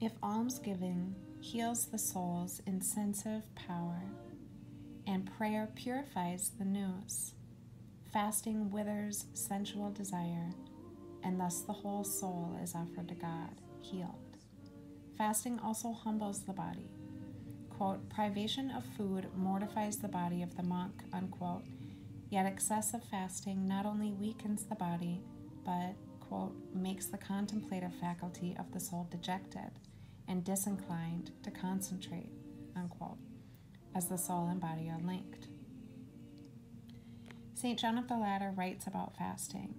If almsgiving heals the soul's incensive power, and prayer purifies the nous, fasting withers sensual desire, and thus the whole soul is offered to God, healed. Fasting also humbles the body. Quote, privation of food mortifies the body of the monk, unquote, yet excessive fasting not only weakens the body, but, quote, makes the contemplative faculty of the soul dejected and disinclined to concentrate, unquote, as the soul and body are linked. St. John of the Ladder writes about fasting.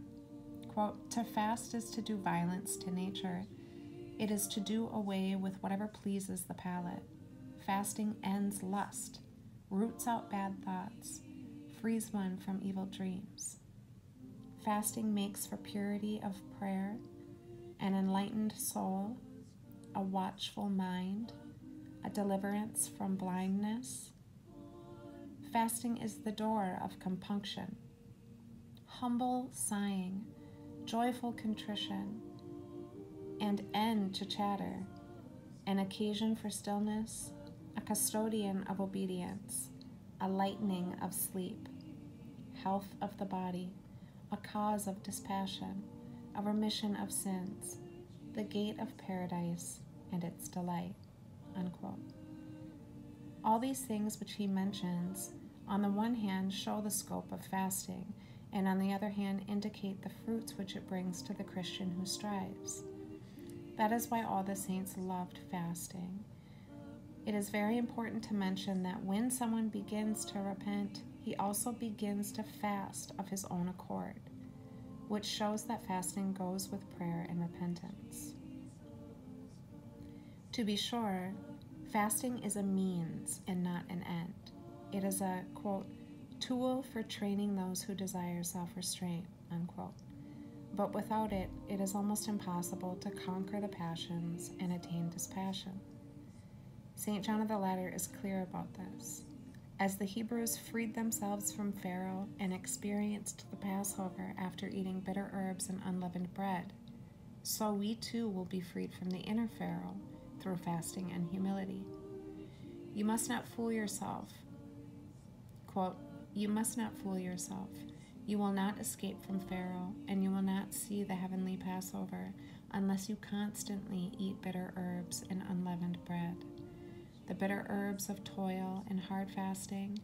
Quote, to fast is to do violence to nature. It is to do away with whatever pleases the palate. Fasting ends lust, roots out bad thoughts, frees one from evil dreams. Fasting makes for purity of prayer, an enlightened soul, a watchful mind, a deliverance from blindness. Fasting is the door of compunction, humble sighing, joyful contrition, and end to chatter, an occasion for stillness, a custodian of obedience, a lightening of sleep, health of the body, a cause of dispassion, a remission of sins, the gate of paradise and its delight. Unquote. All these things which he mentions, on the one hand, show the scope of fasting, and on the other hand, indicate the fruits which it brings to the Christian who strives. That is why all the saints loved fasting. It is very important to mention that when someone begins to repent, he also begins to fast of his own accord, which shows that fasting goes with prayer and repentance. To be sure, fasting is a means and not an end. It is a, quote, tool for training those who desire self restraint, unquote. But without it, it is almost impossible to conquer the passions and attain dispassion. St. John of the Ladder is clear about this. As the Hebrews freed themselves from Pharaoh and experienced the Passover after eating bitter herbs and unleavened bread, so we too will be freed from the inner Pharaoh through fasting and humility. You must not fool yourself. Quote, You must not fool yourself. You will not escape from Pharaoh, and you will not see the heavenly Passover unless you constantly eat bitter herbs and unleavened bread. The bitter herbs of toil and hard fasting,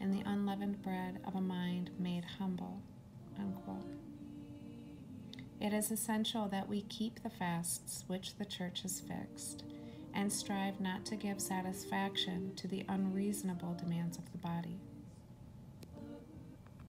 and the unleavened bread of a mind made humble. Unquote. It is essential that we keep the fasts which the Church has fixed and strive not to give satisfaction to the unreasonable demands of the body.